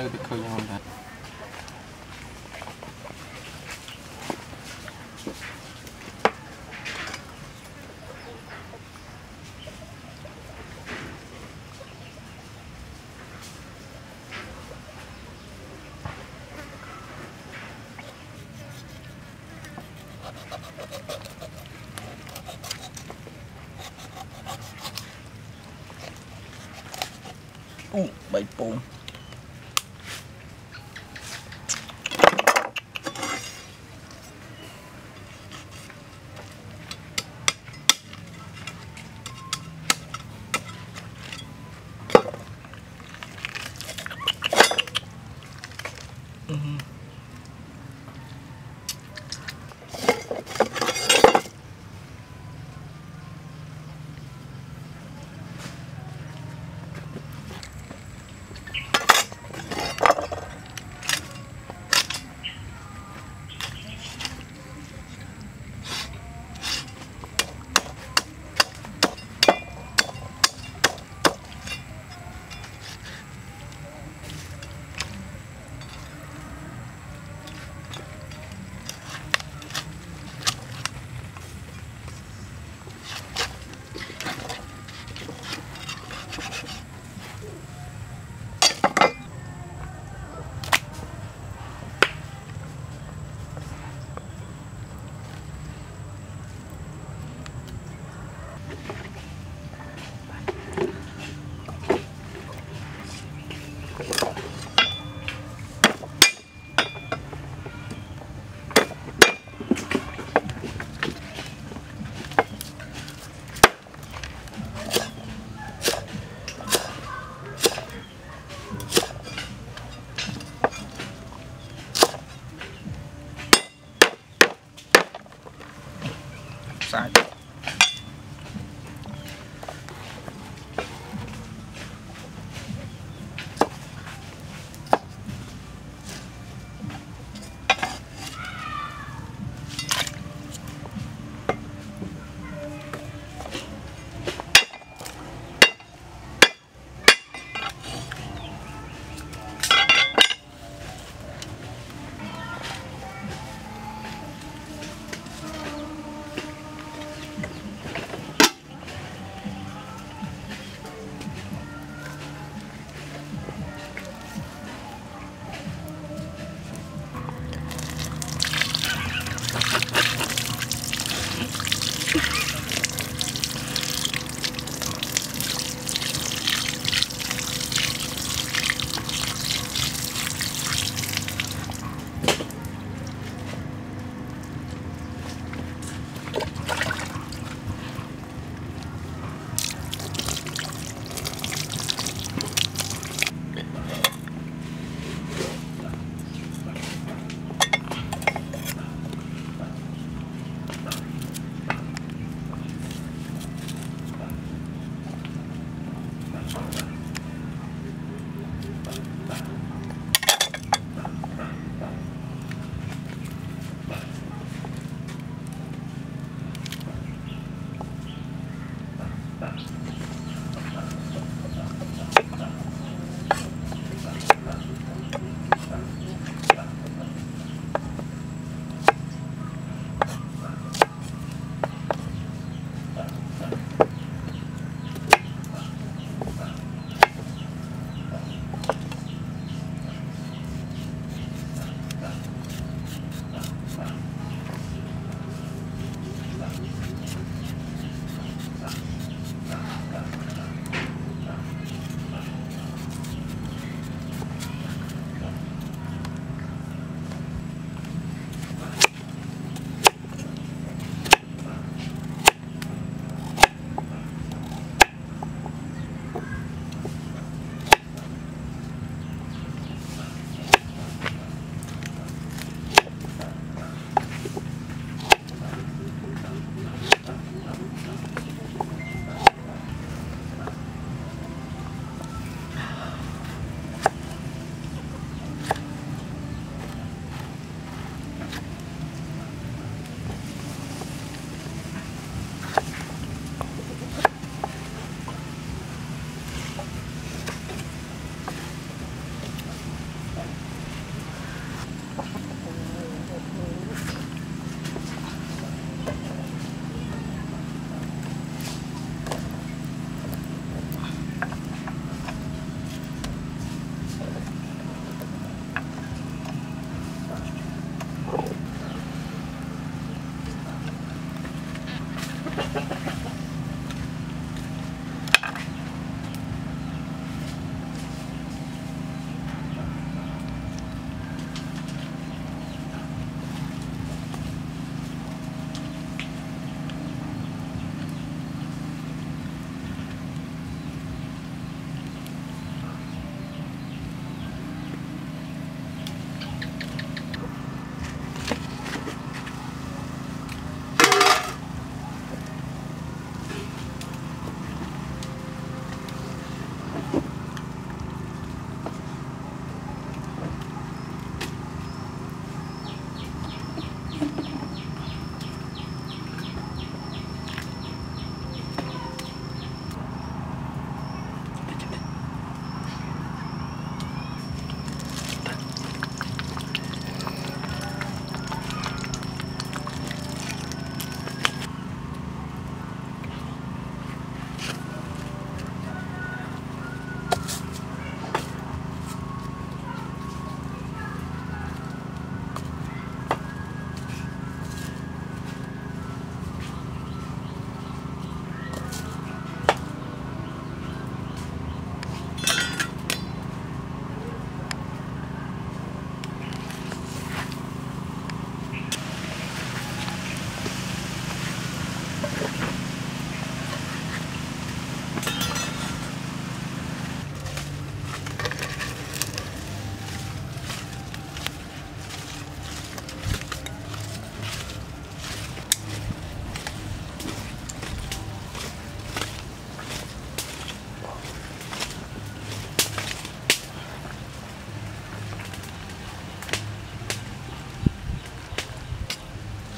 នៅតែឃើញហ្នឹងដែរអូបីព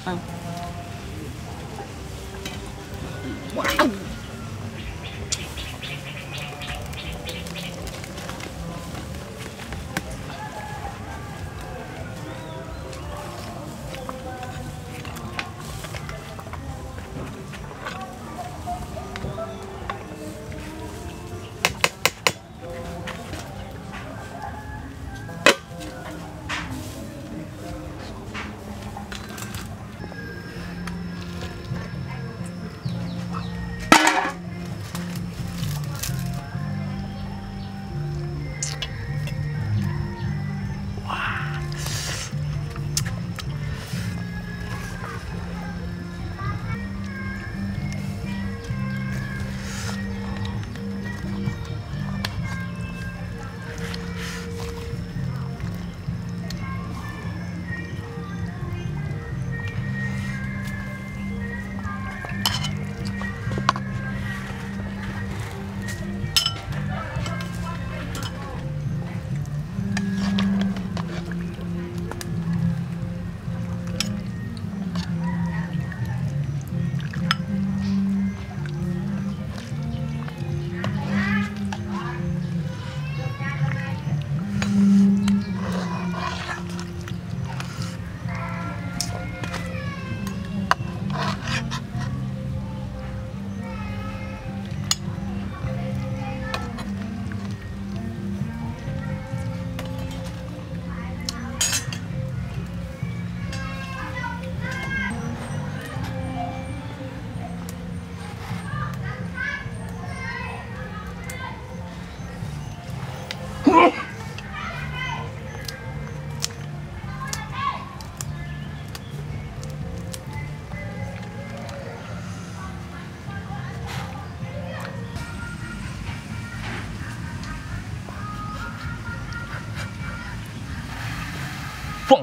Oh. Wow. ហ្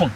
វឹ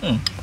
Hmm.